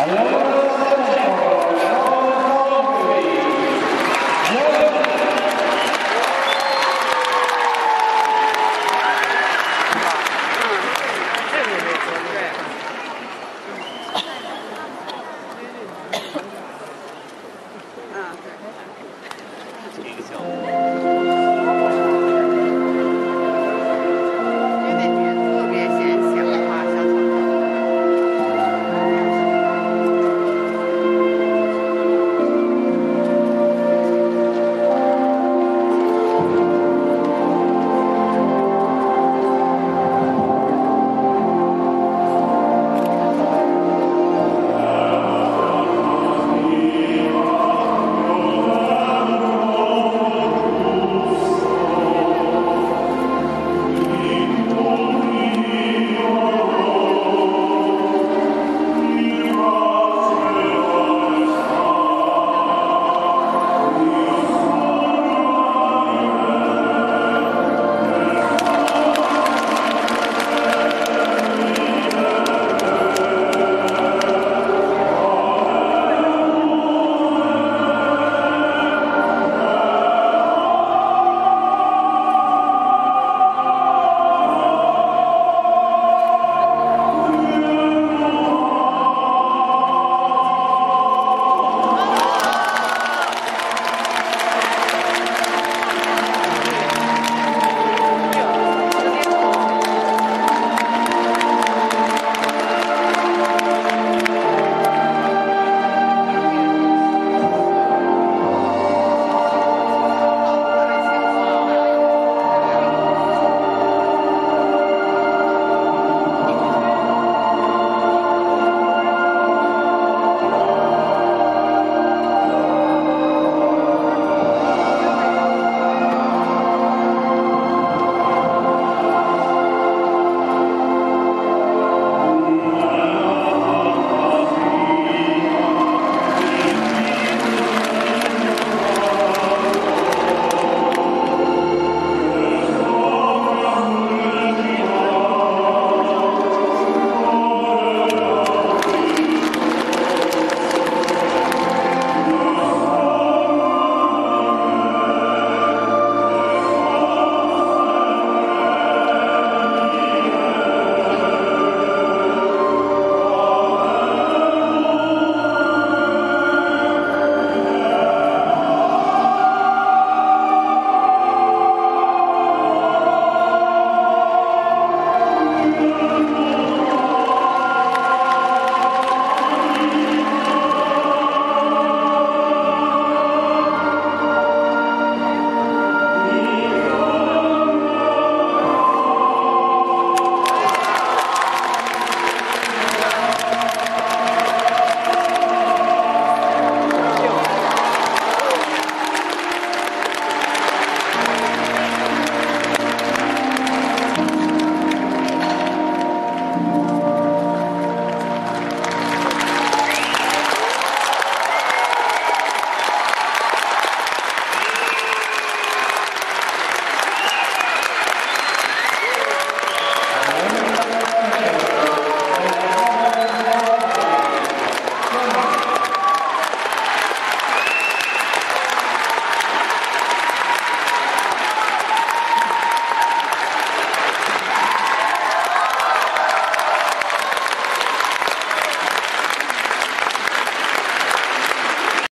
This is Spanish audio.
Adiós.